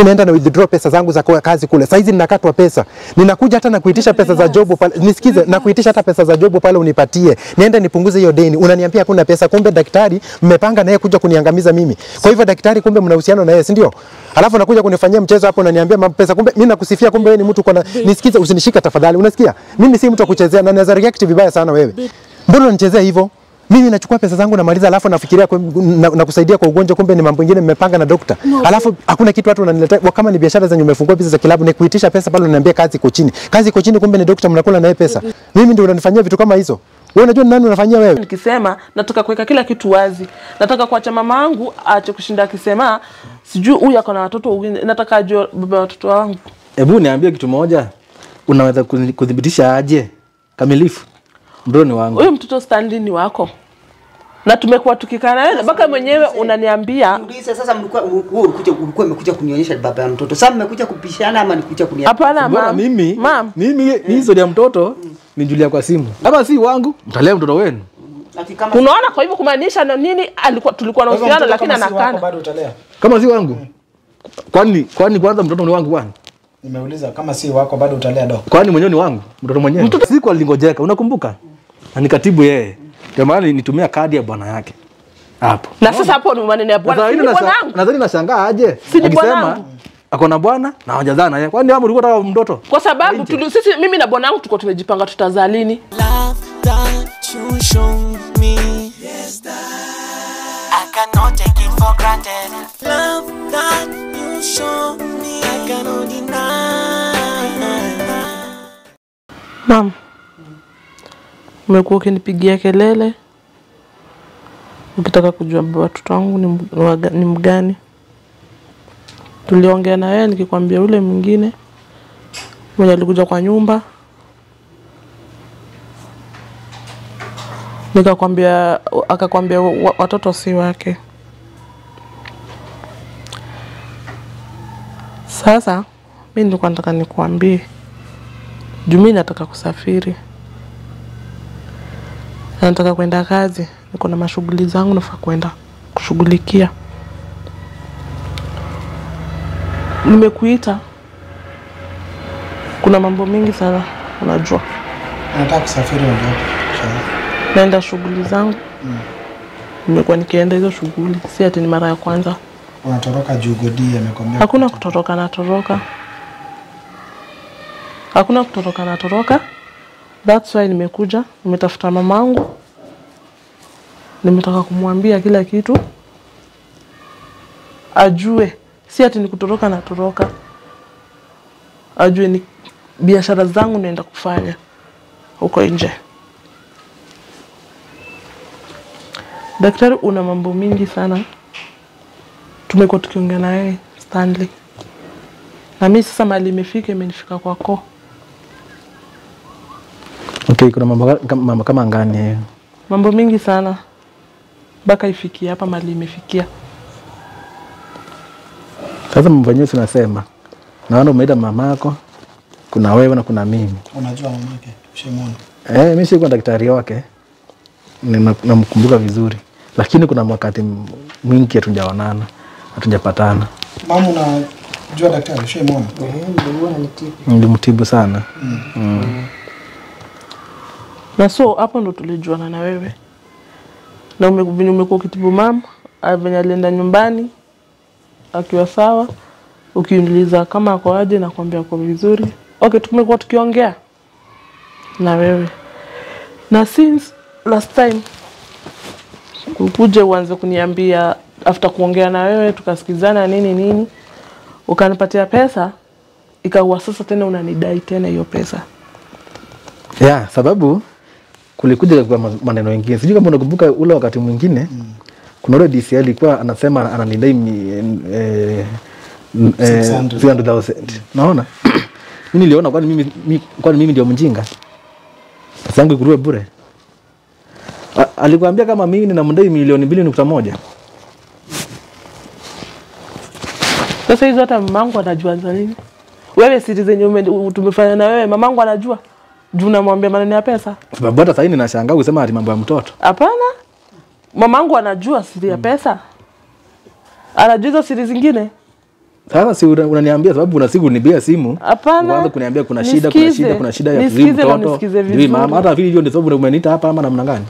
Mimi naenda na withdraw pesa zangu za kazi kule. Sasa hizi ninakatwa pesa. Ninakuja hata na kuitisha pesa za job pale. Nisikize, na kuitisha hata pesa za job pale unipatie. Niende nipunguze hiyo deni. Unaniambia hakuna pesa, kumbe daktari mmepanga naye kuja kuniangamiza mimi. Kwa hivyo daktari, kumbe mna uhusiano na yeye, si ndio? Alafu nakuja kunifanyia mchezo hapo, unaniambia mambo pesa, kumbe mimi nakusifia, kumbe wewe ni mtu kona. Nisikize, usinishika tafadhali, unasikia? Mimi si mtu wa kuchezea na naweza react vibaya sana wewe. Mbona unanichezea hivyo? Mimi nachukua pesa zangu namaliza, alafu nafikiria na, na kusaidia kwa ugonjwa, kumbe ni mambo mengine nimepanga na dokta. no. Alafu hakuna kitu watu wananiletea kama ni biashara zenye umefungua pesa za kilabu, ni kuitisha pesa pale, unaniambia kazi iko chini, kazi iko chini, kumbe ni dokta, mnakula naye pesa. Mimi ndio unanifanyia vitu kama hizo. Wewe unajua nani unafanyia wewe? nikisema nataka kuweka kila kitu wazi nataka kuacha mama yangu aache kushinda akisema sijui huyu ako na watoto wengine nataka ajue baba watoto wangu Hebu niambie kitu moja, unaweza kudhibitisha aje kamilifu mbroni wangu? huyu mtoto Stanley ni wako na tumekuwa tukikaa na wewe mpaka mwenyewe unaniambia Niulize sasa, mlikuwa wewe ulikuja ulikuwa umekuja kunionyesha baba ya mtoto. Sasa mmekuja kupishana ama nikuja kunia? hapana mama, mimi mam mimi hii historia ya mtoto nijulia kwa simu, kama si wangu mtalea mtoto wenu. Kama unaona kwa hivyo kumaanisha na nini alikuwa tulikuwa na uhusiano lakini anakana bado utalea. Kama si wangu kwani kwani kwanza mtoto ni wangu kwani? Nimeuliza kama si wako bado utalea do. Kwani mwenyewe ni wangu mtoto mwenyewe? Mtoto siku alingojeka, unakumbuka? Na nikatibu yeye, maana nitumia kadi ya bwana yake. Hapo. na sasa hapo ni maneno ya bwana. Nadhani nashangaa aje? Si akisema ako na bwana na hawajazaa naye. yeye. Kwani hapo ulikuwa unataka mtoto? kwa sababu tuli, sisi mimi na bwana wangu tuko tumejipanga tutazaa lini? Love umekuwa ukinipigia kelele. Ukitaka kujua baba watoto wangu ni, ni mgani. Tuliongea na wewe nikikwambia yule mwingine. Mwenye alikuja kwa nyumba, nikakwambia, akakwambia watoto si wake. Sasa mi nilikuwa nataka nikuambie. Juu mi nataka kusafiri nataka kwenda kazi, niko na mashughuli zangu nafaa kwenda kushughulikia. Nimekuita, kuna mambo mengi sana unajua, Nataka kusafiri naenda shughuli zangu. mm. Nimekuwa nikienda hizo shughuli, si ati ni mara ya kwanza. Unatoroka juu Godi amekwambia. Hakuna kutoroka na toroka, hakuna kutoroka na toroka. That's why nimekuja, nimetafuta mamangu, nimetaka kumwambia kila kitu ajue, si ati nikutoroka na toroka, ajue ni biashara zangu naenda kufanya huko nje. Daktari, una mambo mingi sana tumekuwa tukiongea na wewe Stanley, na mi sasa mali imefika, imenifika kwako. Okay, kuna mambo kama- mambo kama ngani? Mambo mingi sana mpaka ifikie hapa mali imefikia. Sasa mambo yenyewe tunasema, naona umeita mamako, kuna wewe na kuna mimi. Unajua mamake. Ushamuona. Eh, mimi sikuwa daktari wake, namkumbuka vizuri, lakini kuna wakati mwingi hatujaonana, hatujapatana. Mama unajua daktari ushamuona. mtibu sana. Na so hapo ndo tulijuana na wewe, na venye umekuwa ukitibu mama ah, venye alienda nyumbani akiwa sawa, ukiniuliza kama ako aje, nakwambia ako vizuri. Okay, tumekuwa tukiongea na wewe na since last time ukuje uanze kuniambia after kuongea na wewe tukasikizana nini nini, ukanipatia pesa, ikawa sasa tena unanidai tena hiyo pesa. ya yeah, sababu kulikuja kwa maneno mengine, sijui kama unakumbuka ule wakati mwingine mm. kuna ule DC alikuwa anasema ananidai mi- eh, eh, 600. 300,000 naona mimi niliona kwani mimi, mi, kwani mimi ndio mjinga? Pesa yangu ikuruwe bure? A- alikwambia kama mimi ninamdai milioni mbili nukta moja. Sasa hizo hata mamangu anajua za nini? Wewe siri zenye tumefanya na wewe, mamangu anajua juu namwambia maneno ya pesa? sababu hata sahii ninashangaa kusema ati mambo ya mtoto Hapana, mamangu anajua siri ya pesa, anajua hizo siri zingine. Sasa si unaniambia sababu una siku nibia simu. Hapana. Uanze kuniambia kuna shida, kuna shida, kuna shida ya Nisikize na mtoto. nisikize Sijui vizuri. mama, hata vile hiyo ndio sababu umeniita hapa ama namna gani?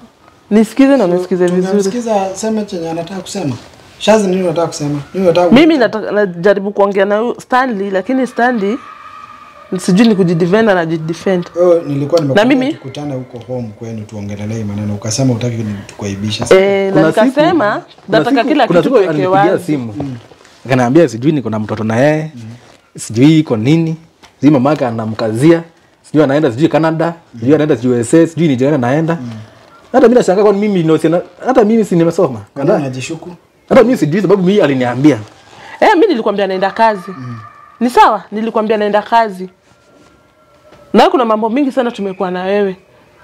nisikize na nisikize vizuri Nisikiza sema chenye anataka kusema. Shazi nini unataka kusema? Nini unataka mimi nataka- najaribu kuongea na Stanley lakini Stanley sijui ni kujidefend na najidefend Wewe nilikuwa nimekuambia mimi- tukutane huko home kwenu tuongelelee hii maneno ukasema utaki tukuaibisha. eh, na nikasema nataka kila kuna kitu tuweke wazi simu akaniambia sijui niko na mtoto na yeye Mm. sijui iko nini sijui mamake anamkazia sijui anaenda sijui Canada mm. sijui anaenda sijui USA sijui ni jirani anaenda hata mimi nashangaa kwa mimi ni hata mimi si nimesoma Kanda najishuku. hata mimi sijui sababu mimi aliniambia eh, mimi nilikwambia naenda kazi Mm. ni sawa nilikwambia naenda kazi na kuna mambo mingi sana tumekuwa na wewe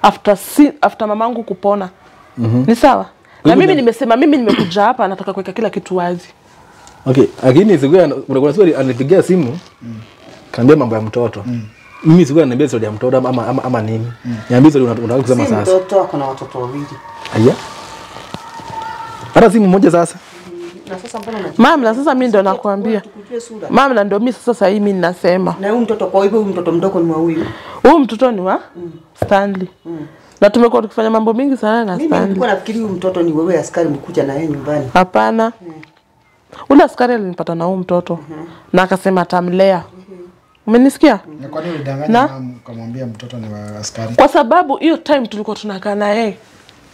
after, si, after mamangu kupona mm -hmm. ni sawa na mimi nimesema mimi nimekuja hapa nataka kuweka kila kitu wazi okay lakini siku unakuwa kuna anipigia simu. Mm. kaambia mambo ya mtoto mm. mimi siku ananiambia sio ya mtoto ama, ama, ama, nini. nini niambia sio una- unataka kusema sasa mtoto ako na watoto wawili. aya hata simu moja sasa Na sasa mbona unaji- mam sasa mi ndo nakwambia. Tukujue sura? mam na ndo mi sasa sahii mimi ninasema. Na huyu mtoto kwa hivyo huyu mtoto mdogo ni wa huyu. huyu mtoto ni wa Stanley. Na tumekuwa tukifanya mambo mingi sana na Mimi Stanley. nilikuwa nafikiri huyu mtoto ni wewe askari mkuja na yeye nyumbani. hapana. Ule askari alinipata na huyu mtoto. Na akasema atamlea. Umenisikia? Na kwa nini ulidanganya Na? mama kumwambia mtoto ni wa askari? kwa sababu hiyo time tulikuwa tunakaa na yeye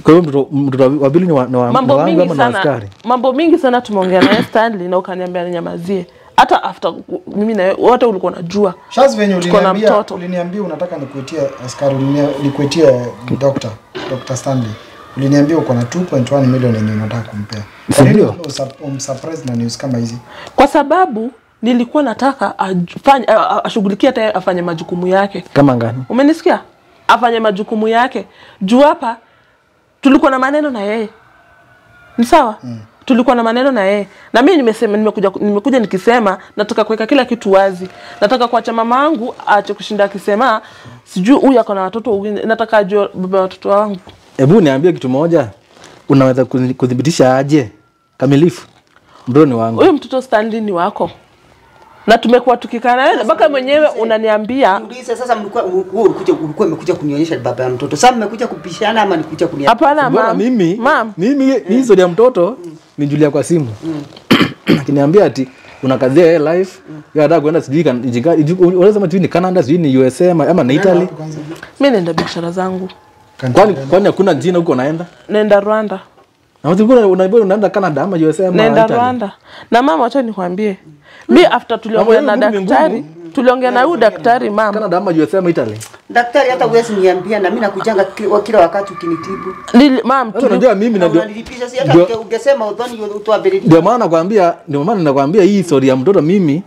kwa hiyo mtoto mtoto wa pili ni wa, ni wa, mambo wangu mingi ama sana askari mambo mingi sana tumeongea naye Stanley na ukaniambia ninyamazie hata after mimi na wewe wote ulikuwa unajua Shazi venye uliniambia mtoto. uliniambia unataka nikuitie askari nikuitie doctor Dr. Stanley. Uliniambia uko na 2.1 million yenye unataka kumpea. Kwa nini Ndio. usa- umsurprise na news kama hizi? kwa sababu nilikuwa nataka afanye ashughulikie hata afanye majukumu yake kama ngani umenisikia afanye majukumu yake juu hapa tulikuwa na maneno na yeye. Ni sawa? Mm. tulikuwa na maneno na yeye. Na mimi nimesema nimekuja, nimekuja nikisema nataka kuweka kila kitu wazi. Nataka kuacha mama yangu aache kushinda akisema sijui huyu ako na watoto wengine nataka ajue baba ya watoto wangu. Hebu niambie kitu moja. Unaweza kudhibitisha kuthibitisha aje? Kamilifu. Mtoto ni wangu. Huyu mtoto Stanley ni wako na tumekuwa tukikaa na wewe mpaka mwenyewe unaniambia. Niulize sasa mlikuwa wewe ulikuja ulikuwa umekuja kunionyesha baba ya mtoto. Sasa mmekuja kupishana ama nikuja kunia? hapana mimi mam mimi hii historia ya mtoto nijulia kwa simu. Akiniambia ati una kazi ya life yeye anataka kuenda sijui kan- sijui- ni Canada sijui ni USA ama, ni Italy. Mimi mi naenda biashara zangu. Kwani kwani hakuna jina huko naenda naenda Rwanda unaenda Canada ama USA ama naenda Rwanda. Na mama, wacha nikwambie, mi after tuliongea na daktari, tuliongea na huyu daktari mama, Canada ama USA ama Italy? Daktari hata huwezi niambia na mimi nakujanga kila wakati ukinitibu. Nili- mam, unajua mimi na unanilipisha si hata ungesema udhoni utoa beredi. ndio maana nakwambia ndio maana nakwambia hii story ya mtoto mimi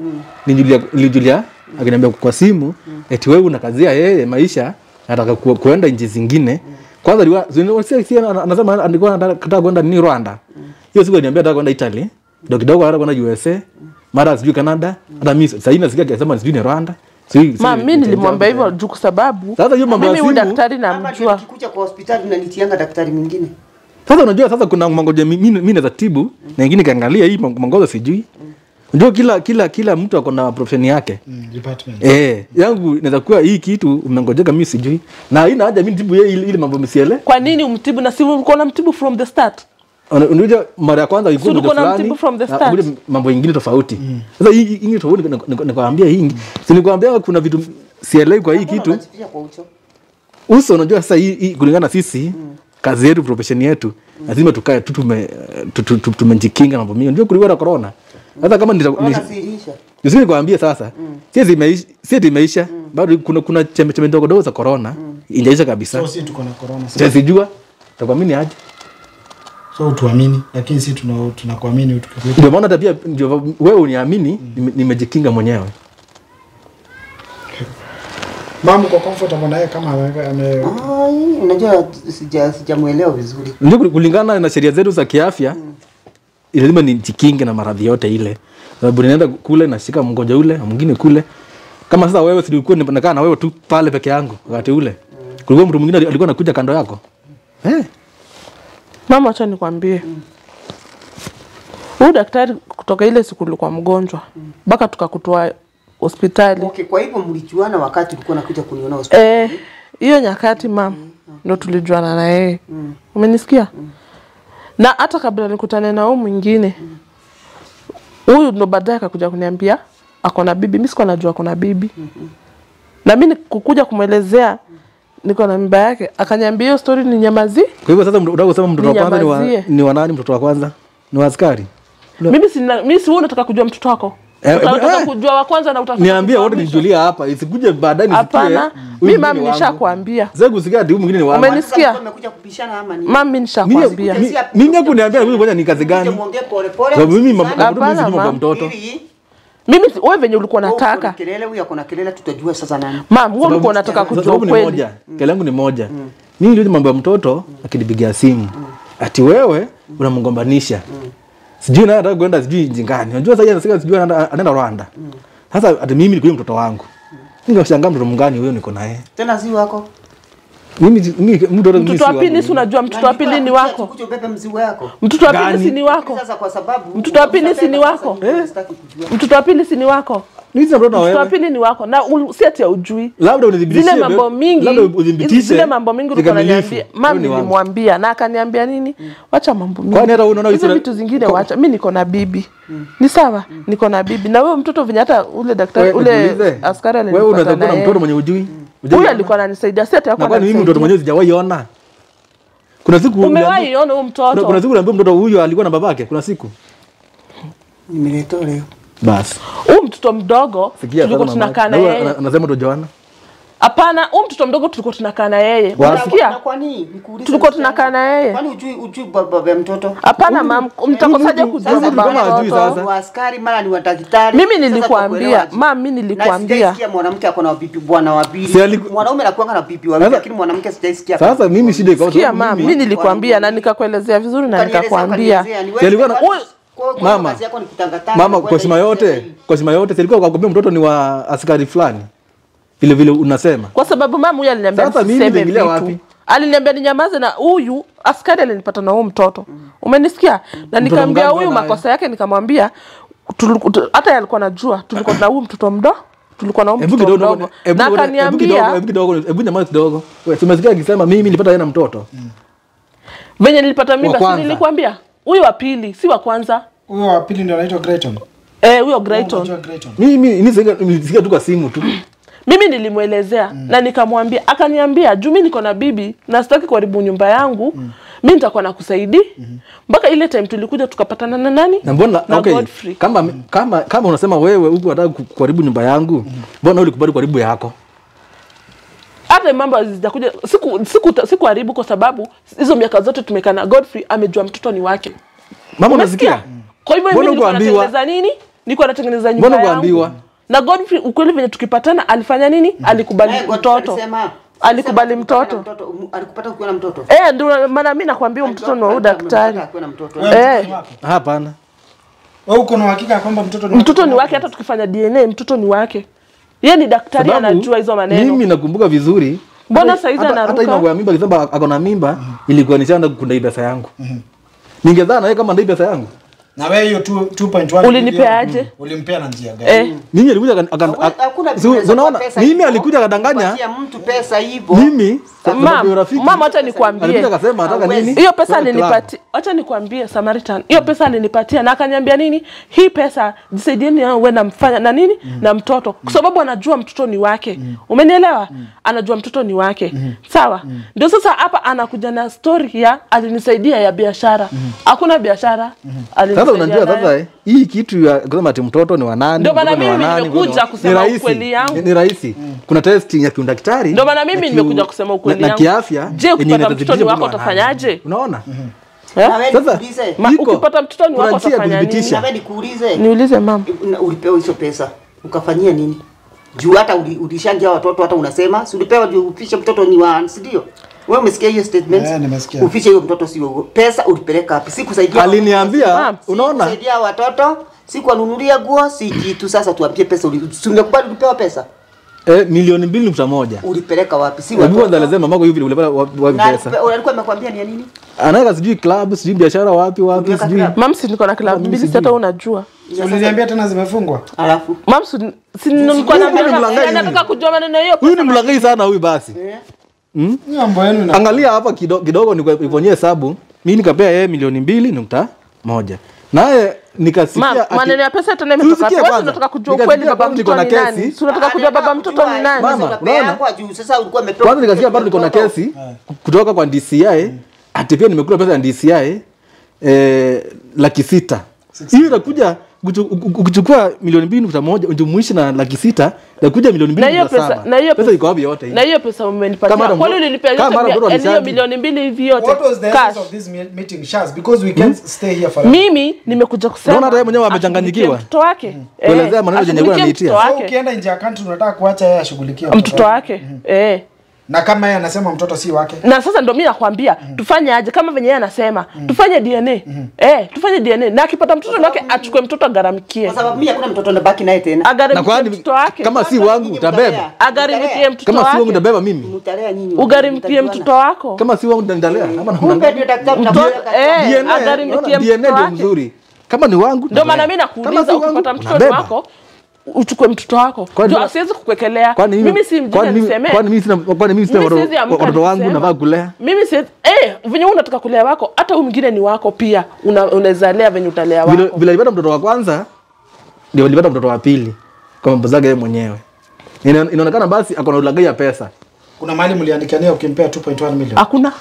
nilijulia nilijulia akiniambia kwa simu eti wewe unakazia yeye maisha nataka ku, kuenda nchi zingine kwanza aliwa- anasema alikuwa anataka kwenda ni Rwanda hiyo siku aliniambia anataka kwenda Italy ndio kidogo anataka kwenda USA mara sijui Canada hata mimi sasa hivi nasikia akisema sijui ni Rwanda sijui- nilimwambia hivyo juu kwa sababu Sasa hiyo mambo ya simu- daktari namjua. nikikuja kwa hospitali na nitianga daktari mwingine. Sasa unajua sasa kuna mangoja mimi mi mi naweza tibu na ingine kaangalia hii mangoja sijui. Unajua kila kila kila mtu akona na profession yake. mm, e, Eh, yangu inaweza kuwa hii kitu umengojeka mimi sijui. Na haina haja mimi ntibu yeye ili ile mambo msiele. Kwa nini umtibu na si na mtibu from the start? Una- Unajua mara ya kwanza ilikuwa ndio fulani. mambo ingine tofauti. Sasa hii hii ingine tofauti nik- nik- nikwambia hii. Si nikwambia kuna vitu sielewi kwa hii kitu. uso unajua sasa hii, hii kulingana na sisi kazi yetu profession yetu lazima tukae tu tume tu- tu- tu- tumejikinga mambo mingi unajua kulikuwa na corona hata kama nikwambie sasa si zimeisha si zimeisha mm. bado kuna kuna chembe chembe ndogo ndogo za corona injaisha kabisa So si tuko na corona sasa. sasa sijua takwamini aje So tuamini lakini si tuna tunakuamini tukikuita. ndio maana hata pia ndio wewe uniamini mm. nimejikinga mwenyewe Mamu kwa comfortable na yeye kama ame, ame Ai, unajua sija sijamuelewa vizuri. ndio kulingana na sheria zetu za kiafya lazima nijikinge na maradhi yote ile sababu ninaenda kule nashika mgonjwa ule na mwingine kule kama sasa wewe silikuwa nakaa na wewe tu pale peke yangu wakati ule kulikuwa mtu mwingine alikuwa anakuja kando yako eh Mama, acha nikwambie, Huyu daktari kutoka ile siku ulikuwa mgonjwa mpaka tukakutoa hospitali. Okay, kwa hivyo mlijuana wakati ulikuwa unakuja kuniona hospitali. Eh, hiyo nyakati mama mm. ndo tulijuana na yeye. Mm. Umenisikia? Na hata kabla nikutane na huyu mwingine huyu ndo baadaye akakuja kuniambia ako na bibi. Mimi sikuwa najua ako na bibi. Na mimi kukuja kumwelezea niko na mimba yake, akaniambia hiyo story ni nyamazi. Kwa hivyo sasa unataka kusema mtoto wa kwanza ni wa, ni wa nani? Mtoto wa kwanza ni wa askari? Mimi si mimi si wewe unataka kujua mtoto wako. Eh, Unataka eh. kujua wa kwanza na utafika. Niambie wote nijulia hapa, isikuje baadaye nisikie. Hapana, mimi mami nishakwambia. Sasa kusikia ati mwingine ni wangu. Umenisikia? Kupishana ama? Mami nishakwambia. Mimi- mi- Mimi ni kazi gani? Muongee pole pole. Sababu mimi sana. mambo Hapana, mimi sijui mambo ya mtoto. Mimi wewe venye ulikuwa wewe uko na nataka. kelele, huyu akona kelele, tutajua sasa nani. Mam, wewe ulikuwa unataka kujua kweli. ni ukweli. moja. Kele yangu ni moja. Mimi ndio mambo ya mtoto akinipigia simu. Ati wewe unamgombanisha. Sijui naye anataka kwenda sijui nchi gani. Unajua sasa anasema sijui anaenda Rwanda. Sasa ati mimi niko mtoto wangu. Ningeshangaa mtoto mgani huyo niko naye. Tena si wako. Mimi mimi mtoto mimi Mtoto wa pili si unajua mtoto wa pili ni wako. Mzigo. Mtoto wa pili si ni wako. Sasa kwa sababu Mtoto wa pili si ni wako? Mtoto wa pili si ni wako. Mtoto na Mtoto wa pili ni wako na si ati ujui. Labda unidhibitishie. Zile mambo mingi, Labda udhibitishe. zile mambo mingi ulikuwa unaniambia. Mami Wewe nilimwambia na akaniambia nini? Wacha mambo mingi. Kwani hata unaona hizo vitu zingine wacha. Mimi niko na bibi. Ni sawa? Niko na bibi. Na wewe mtoto venye hata ule daktari ule askari Wewe alinipata na na mtoto mwenye ujui. Huyu alikuwa ananisaidia, si hapo. kwani mimi mtoto mwenyewe sijawahi ona. Kuna siku Umewahi ona huyo mtoto? kuna, kuna siku uliambiwa mtoto huyo alikuwa na babake. Kuna siku Nimeletwa leo. basi Huyu mtoto mdogo tulikuwa tunakaa na mama. Na huyo yeye. anasema ndo Joana. Hapana, huyu mtoto mdogo tulikuwa tunakaa na yeye. Unasikia? Tulikuwa tunakaa na yeye. Kwani ujui ujui baba ya mtoto? Hapana mam, mtakosaje kujua baba ya wa mtoto? sasa. Wa askari mara ni wadaktari. Mimi nilikwambia, mam, mimi Na Nasikia mwanamke ako na bibi bwana wa pili. Mwanaume anakuanga na bibi wa pili lakini mwanamke sijaisikia. Sasa mimi shida iko Sikia mam, mimi- mimi nilikwambia na nikakuelezea vizuri na nikakwambia. ukanielezea, ni wewe- Si alikuwa na- Kwa- kwa- kwa Mama. kazi yako ni kutangatanga, mama kwa heshima yote kwa heshima yote silikuwa kwakwambia mtoto ni wa askari fulani vile vile unasema Kwa sababu mama huyu aliniambia Sasa mimi nisiseme vitu. wapi? Aliniambia ninyamaze na huyu askari alinipata na huyu mtoto. Umenisikia? Na nikamwambia huyu makosa yake nikamwambia hata yeye alikuwa anajua tulikuwa na huyu mtoto mdogo tulikuwa na mtoto mdogo na akaniambia hebu kidogo, hebu nyamaza kidogo. Wewe si umesikia akisema mimi nilipata yeye na mtoto. venye nilipata mimba, si nilikwambia huyu wa pili, si wa kwanza. Huyo wa pili ndio anaitwa Grayton. Eh, huyo Grayton. Mimi nilisikia tu kwa simu tu. Mimi nilimwelezea mm. na nikamwambia akaniambia juu mi niko na bibi na sitaki kuharibu nyumba yangu mm. mi nitakuwa nakusaidi mpaka ile time tulikuja tukapatana na nani Na mbona na okay, Godfrey. kama kama kama unasema wewe huku unataka kuharibu nyumba yangu, mbona ulikubali kuharibu yako? hata mambo hazijakuja siku siku sikuharibu kwa sababu hizo miaka zote tumekana, na Godfrey amejua mtoto ni wake Mama unasikia? kwa hivyo mimi nilikuwa natengeneza nini nilikuwa natengeneza nyumba yangu. Mbona yangu hukuambiwa? Na Godfrey ukweli vile tukipatana alifanya nini alikubali hey, mtoto alikubali mtoto alikupata ukiwa na mtoto. eh ndio maana mimi nakwambia mtoto ni wa huyu daktari eh Hapana. Wewe uko na uhakika kwamba mtoto ni mtoto ni wake hata tukifanya dna mtoto ni wake yeye ni daktari anajua hizo maneno Mimi nakumbuka vizuri. Mbona saa saizi anaruka? Hata ina mambo ya mimba alisema ako na mimba ilikuwa nishaanza kukunda hii pesa yangu. Ningezaa na yeye kama ndai pesa yangu. Na wewe hiyo 2 2.1 Ulinipeaje? milioni, Ulimpea na njia gani? eh, Mimi alikuja Hakuna- unaona? mimi alikuja akadanganya. Kupatia mtu pesa hivyo. mimi mama mam nikwambie. Alikuja akasema anataka nini? hiyo pesa alinipatia Acha nikwambie samaritan. Hiyo pesa alinipatia na akaniambia nini? Hii pesa jisaidieni we namfanya na nini? Na mtoto. Kwa sababu anajua mtoto ni wake. Umenielewa? Anajua mtoto ni wake. Sawa? Ndio sasa hapa anakuja na story ya alinisaidia ya biashara. Hakuna biashara Sasa unajua sasa eh, hii kitu ya kusema ati mtoto ni wanani? Ndio maana mimi nimekuja ni kusema rahisi, ukweli yangu. Ni, ni rahisi. Kuna testing ya kiundaktari Ndio maana mimi nimekuja kusema ukweli yangu na kiafya. Je, ukipata mtoto ni wako utafanyaje? Unaona? Eh? Sasa. Ma- ukipata mtoto ni wako utafanya nini? Na wewe nikuulize. niulize mama Una- ulipewa hizo pesa ukafanyia nini juu hata ulishangia watoto hata unasema si ulipewa juu ufiche mtoto ni wa ndio wewe umesikia hiyo statement? Yeah, nimesikia. ufiche hiyo mtoto sio pesa ulipeleka wapi? Sikusaidia. Aliniambia, unaona? Sikusaidia watoto sikuwanunulia nguo si kitu. Sasa tuambie pesa ulisungekubali kupewa ulipewa pesa? Eh, milioni mbili nukta moja. Ulipeleka wapi? Si wewe. watoto? kwanza elezea mamako hivi vile ulipata wapi wapi Na pesa? alikuwa amekwambia ni ya nini? Anaweka sijui club sijui biashara wapi wapi sijui. club? si niko na club Mimi mbili sasa unajua. Uliniambia tena zimefungwa. Alafu? Mam si si nilikuwa na nataka kujua maneno hiyo huyu ni mlangai sana huyu basi Na angalia hapa kido- kidogo nifanyie hesabu mi nikapea yeye milioni mbili nukta moja naye nikasikia Mam, ya pesa tena imetoka Tusikie wapi? Wewe kwanza. unataka kujua Nikasikia baba niko mtoto na ni nani? kesi. Kujua baba mtoto ni nani? Mama, unaona? kwa juu sasa ulikuwa umepewa kwanza nikasikia bado niko na kesi kutoka kwa DCI ati pia nimekula pesa ya DCI eh, laki sita hiyo inakuja ukichukua milioni mbili nukta moja ujumuishi na laki sita inakuja milioni Na mbili hiyo nukta pesa saba na hiyo pesa iko wapi yote hii Na hiyo pesa umenipatia. kwa nini ulinipa hiyo yote hiyo milioni mbili hivi yote What was the cash? essence of this meeting Shaz because we can't stay here for Mimi nimekuja kusema. Unaona hata yeye mwenyewe amechanganyikiwa. Mtoto wake. Eh, Kuelezea maneno yenye ashughulikie alikuwa wake. ukienda nje ya country unataka kuacha yeye ashughulikie Mtoto wake. Eh. Na kama yeye anasema mtoto si wake? Na sasa ndio mimi nakwambia mm. tufanye aje? Kama venye yeye anasema mm. tufanye dna mm. eh, tufanye dna na akipata mtoto wake achukue mtoto agharamikie kwa sababu mimi hakuna mtoto nabaki naye tena. Na agharamikie mtoto wake. kama si wangu utabeba? Agharamikie mtoto kama si wangu utabeba mimi? Mtalea nyinyi ugharimikie mtoto wako. Kama si wangu nitalea. Ama kumbe ndio daktari Mtoto- mnapeleka eh, wake. mtoto DNA ndio wake. mzuri. Kama ni wangu ndio maana mimi nakuuliza ukipata mtoto wako uchukue mtoto wako. Ndio Juu kukwekelea Kwani mimi si mjinga niseme? nisemee kwani mimi sina kwani mimi sina watoto wangu na nafaa kulea mimi si eh venye unataka kulea wako hata huyu mwingine ni wako pia. Una- unaweza lea venye utalea wako. vile alipata mtoto wa kwanza ndio alipata mtoto wa pili kwa mambo zake yeye mwenyewe. Inaonekana basi akona ulagai ya pesa. Kuna mali mliandikiania ukimpea 2.1 million. Hakuna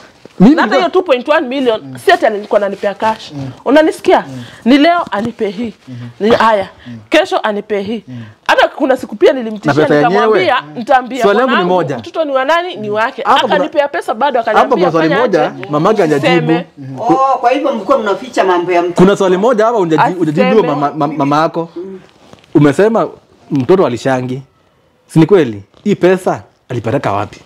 Mimi hata hiyo 2.1 million si ati alikuwa ananipea cash. Mm. unanisikia? Mm. ni leo anipe hii. Mm ni haya. Mm. kesho anipe hii. Hata kuna siku pia nilimtishia nikamwambia nitaambia Swali langu ni moja. mtoto ni wa nani? Ni wake. Hapo kuna- akanipea pesa bado hapo akaniambia kuna swali moja mamake hajajibu. Useme. oh kwa hivyo mlikuwa mnaficha mambo ya mtu. Kuna swali moja hapa hujaji- Aseme. mama, mama, yako. Mm. umesema mtoto alishangi si ni kweli? Hii pesa alipataka wapi?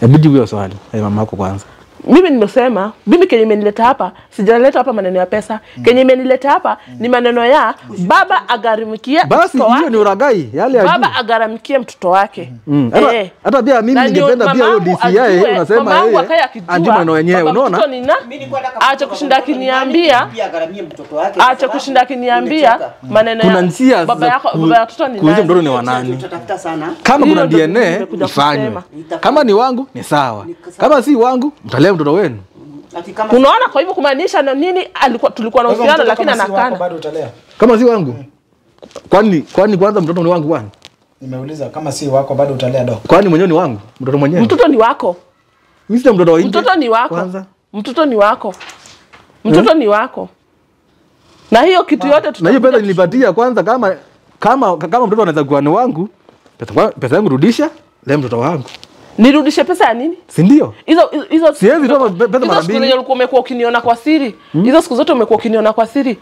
Hebu jibu hiyo swali eh, mama yako kwanza mimi nimesema mimi kenye imenileta hapa sijaleta hapa maneno ya pesa. Mm. kenye imenileta hapa mm. ni maneno ya baba agharimikie basi hiyo ni uragai yale ya baba agharamikie mtoto wake. Mm. Hata- Eh. hata pia mimi ningependa pia hiyo mamangu DCI unasema yeye ajue maneno yenyewe unaona? acha kushinda kwa acha kushinda kiniambia maneno ya njia baba yako baba ya mtoto ni nani nani? mtoto ni wa nani? tutatafuta sana. Kama kuna DNA ifanye. ifanywe kama ni wangu ni sawa. Kama si wangu mtalea mtoto wenu? Unaona kwa hivyo kumaanisha na nini? Alikuwa tulikuwa na uhusiano lakini si anakana bado utalea. Kama si wangu? Kwani kwani kwanza mtoto ni wangu kwani? Nimeuliza kama si wako bado utalea dok. kwani mwenyewe ni wangu? Mtoto mwenyewe? Mtoto ni wako. Mimi sina mtoto wa nje. Mtoto ni wako. Kwanza. Mtoto ni wako. Mtoto ni wako. Na hiyo kitu yote na hiyo pesa nilipatia kwanza kama kama kama mtoto anaweza kuwa ni wangu pesa, pesa yangu rudisha leo mtoto wangu nirudishe pesa ya nini? Si ndio? Hizo hizo Siwezi toa pe- pesa mara mbili. Hizo ulikuwa umekuwa ukiniona kwa siri. Hizo siku zote umekuwa ukiniona kwa siri.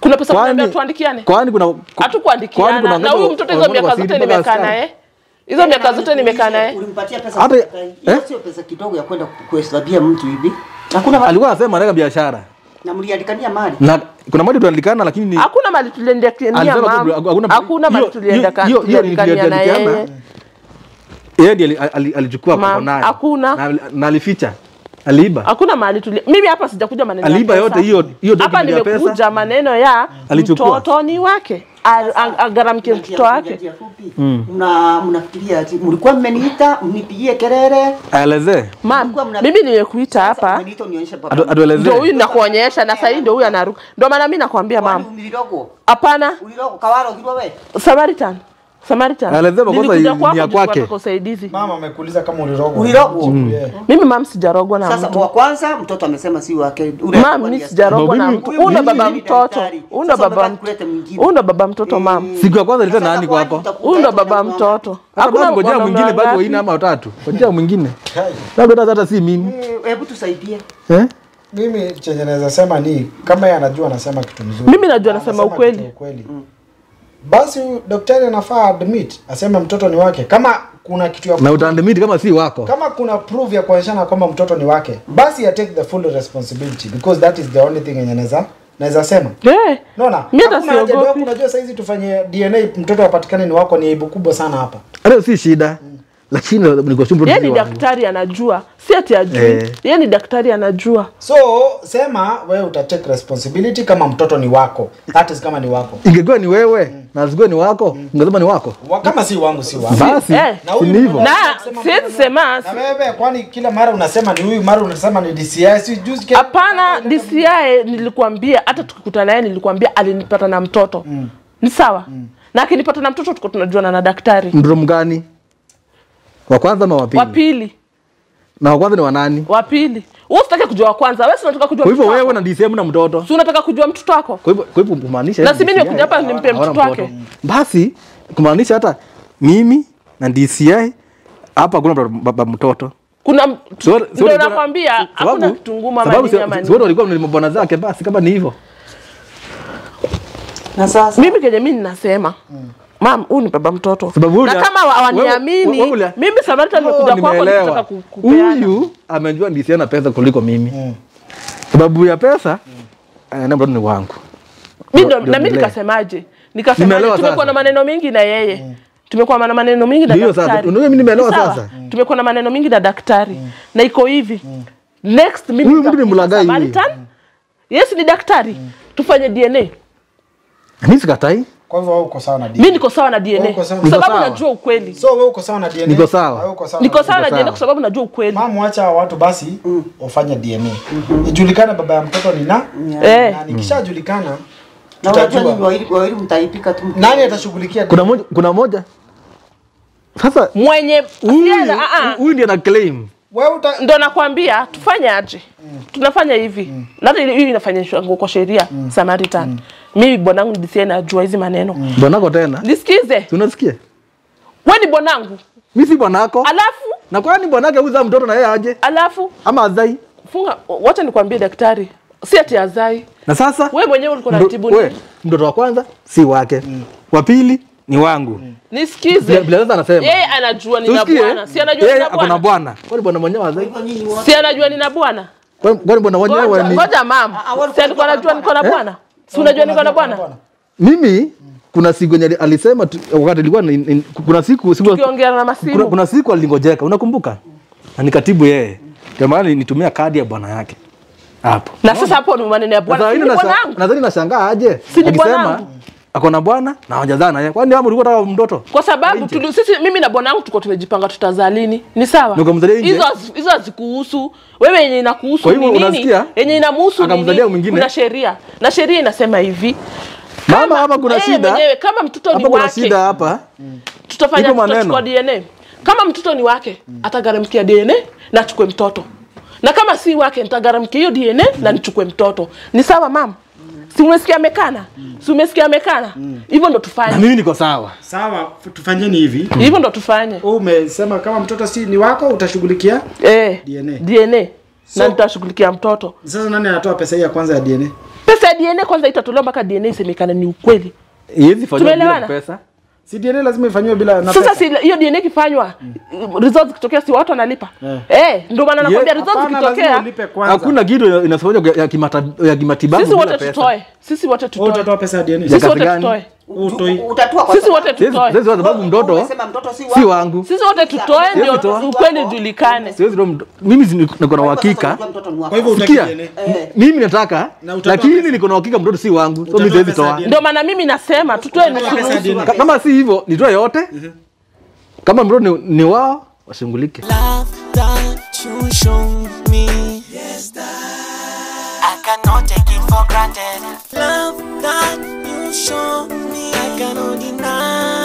Kuna pesa kunaambia tuandikiane? kwani kuna hatukuandikiana. na huyu mtoto hizo miaka zote nimekaa naye. Hizo miaka zote nimekaa naye. Ulimpatia pesa Hata- hiyo eh? sio pesa kidogo ya kwenda kuhesabia mtu hivi. Hakuna wa- alikuwa anasema anaweka biashara. Na mliandikania mali? Na kuna mali tuandikana lakini ni hakuna mali tuliandikania mama. hakuna- mali tuliandikana. hiyo- hiyo- hiyo tuliendekania na niliandikana. Yeye ndiye ali- ali- alichukua kwa nayo. hakuna. na, na alificha. Aliiba. Hakuna mahali tuli mimi hapa sijakuja maneno Aliiba yote hiyo- hiyo hapa document ya pesa. nimekuja maneno ya Alichukua. mtoto ni wake A- a- mtoto wake. fupi. Mna mnafikiria ati mlikuwa mmeniita mnipigie kelele? Aelezee. Mam mimi nimekuita hapa. umeniita unionyeshe baba. Atu- ndio huyu nakuonyesha na sasa ndio huyu anaruka ndio maana mimi nakwambia mama. mam hapana. Uliroko kawaro hilwa we. Samaritan samaritan. Elezea makosa ni ya kwake. usaidizi. Mama amekuuliza kama ulirogwa. Ulirogwa? Yeah. mimi mam sijarogwa na sasa mtu. wa kwanza mtoto amesema si wake. Mam alikuwa sijarogwa na mtu. una baba mtoto? Una baba una baba mtoto mam siku ya kwanza ilikuwa nani kwa hapo? utakuta baba mtoto. Hakuna ngojea mwingine bado ina ama watatu. Ngojea mwingine. Labda hata si mimi. Eh, hebu tusaidie. Eh? Mimi chenye naweza sema ni kama yeye anajua anasema kitu mzuri. Mimi najua anasema ukweli. ukweli. Mm. ukweli. Basi daktari anafaa admit aseme mtoto ni wake. Kama kuna kitu ya na utaadmit kama si wako. Kama kuna proof ya kuonyeshana kwamba mtoto ni wake basi ya take the full responsibility because that is the only thing yenye naweza naweza sema. Eh, naona unajua saizi tufanye DNA mtoto apatikane ni wako ni aibu kubwa sana hapa. Hata si shida lakini ni kwa yeye ni daktari anajua. Si ati ajui. Eh. yeye ni daktari anajua. So sema wewe uta take responsibility kama mtoto ni wako. That is kama ni wako. Ingekuwa ni wewe mm. na zikuwa ni wako mm. ungesema ni wako. Wa- kama si wangu si wangu. Basi eh. Na huyu ni hivyo na siwezi sema na wewe kwani kila mara unasema ni huyu mara unasema ni DCI si juzi hapana DCI nilikwambia hata tukikutana naye nilikwambia alinipata na mtoto. Mm. ni sawa? Mm. na akinipata na mtoto tuko tunajuana na daktari. Mdomo mgani wa kwanza ama wa pili? wa pili. Na wa kwanza ni wa nani? Wa pili. Wewe usitaki kujua wa kwanza. Wewe unataka kujua kwa hivyo wewe na DCM na mtoto. Si unataka kujua mtoto wako? Kwa hivyo kwa hivyo kumaanisha na si mimi nimekuja hapa nimpe mtoto wake. Basi kumaanisha hata mimi na DCI hapa hakuna baba- mtoto. Kuna ndio nakwambia sababu- hakuna kitunguma ama sababu nini si- ama si nini. wote walikuwa ni mabwana zake basi kama ni hivyo. Na sasa? Mimi kenye mimi ninasema mam huyu ni baba mtoto. Sababu na kama waniamini mimi Samaritan Oh, nimekuja kwako nitaka kukupea huyu amejua ndisi ana pesa kuliko mimi. Sababu ya pesa eh, na mtoto ni wangu. Mimi ndo- Ndio na mimi nikasemaje? Nikasemaje? Tumekuwa na maneno mingi na yeye. Tumekuwa na maneno mingi na Ndio sasa, daktari. Unajua mimi nimeelewa sasa. tumekuwa na maneno mingi na daktari. Na iko hivi. Next mimi Huyu mtu ni mlagai. Samaritan. yes ni daktari. Tufanye DNA mimi sikatai kwa hivyo wewe uko sawa na mi Mimi niko sawa na DNA kwa sababu najua ukweli. So wewe uko sawa na DNA Niko sawa. Na wewe uko sawa niko sawa na. DNA kwa sababu najua ukweli. Mama, acha watu basi wafanye DNA ijulikane baba ya mtoto ni na? Eh. Na nikishajulikana na tutajua. wawili mtaipika tu nani atashughulikia kuna moja kuna moja. Sasa mwenye huyu ah, ah. huyu ndiye ana claim. Wewe uta ndo nakwambia tufanye aje? Tunafanya hivi. Na hata hii inafanyishwa kwa sheria Samaritan mimi bwanangu ni DCI najua hizi maneno. Bwanako tena? Nisikize. Si unasikia? Wewe ni bwanangu Mimi si bwanako alafu? Na kwa nini bwanake huza mtoto na yeye aje? Alafu? Ama azai? Funga wacha nikwambie daktari. Si ati azai. Na sasa? Wewe mwenyewe ulikuwa unatibu nini? mtoto wa kwanza si wake. Mm. wa pili ni wangu. Mm. nisikize. Vile sasa anasema. Yeye anajua nina bwana. Si anajua nina bwana. Kuna bwana. bwana. Kwani bwana mwenyewe azai? Si anajua nina bwana? Kwani bwana mwenyewe ni ngoja mam ah, si alikuwa anajua niko na bwana si unajua niko na bwana? Mimi kuna siku yenye alisema wakati ilikuwa kuna siku siku na kuna, masimu. kuna siku alingojeka unakumbuka? Na nikatibu yeye. Ndio maana nitumia kadi ya bwana yake. Hapo. Na sasa hapo ni maneno ya bwana. Nadhani nashangaa aje? Si ni akisema? Ako na bwana na hawajazaa naye kwani hapo ulikuwa unataka mtoto? Kwa sababu tuli, sisi mimi na bwana wangu tuko tumejipanga tutazalini. ni sawa? Na ukamzalia nje? hizo hizo hazikuhusu. Wewe yenye inakuhusu ni nini? unasikia? yenye inamhusu ni nini? kuna sheria. Na sheria inasema hivi. Mama hapa kuna shida. mwenyewe kama mtoto ni wake. kuna shida hapa. tutafanya mtoto kwa tutachukua DNA kama mtoto ni wake atagharamkia DNA na achukue mtoto. Na kama si wake nitagharamkia hiyo DNA na nichukue mtoto. Ni sawa mama si umesikia amekana? Si umesikia amekana? Hivyo ndo na mimi niko sawa. Sawa tufanyeni hivi. Hivyo ndo tufanye. Wewe umesema kama mtoto si ni wako utashughulikia eh, DNA. DNA na So- nitashughulikia mtoto. Sasa nani anatoa pesa hii ya kwanza ya DNA pesa ya DNA kwanza itatolewa mpaka DNA isemekane ni ukweli. Hizi fanywa pesa si DNA lazima ifanywe bila na sasa si hiyo DNA ikifanywa results zikitokea si watu wanalipa? Eh. Ndio maana nakwambia yeah, results kwanza. Hakuna kitu inafanywa ya, kimata- ya kimatibabu sisi wote tutoe. Sisi wote Wewe tutoe. pesa ya DNA sisi wote tutoe utoi. Utatua kwa sisi wote tutoe. Sisi kwa sababu mtoto si wangu. Sisi wote tutoe ndio ukweli julikane. Siwezi toa mimi niko na uhakika. kwa hivyo utaki sikia DNA Eh. mimi nataka lakini niko na uhakika mtoto si wangu. So mimi siwezi toa. ndio maana mimi nasema tutoe nusu nusu kama si hivyo nitoe yote. Kama mtoto ni, ni wao washughulike Love that you show me. Yes, that I cannot take it for granted. Love that you show me, I cannot deny.